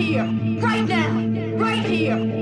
here, right now, right here.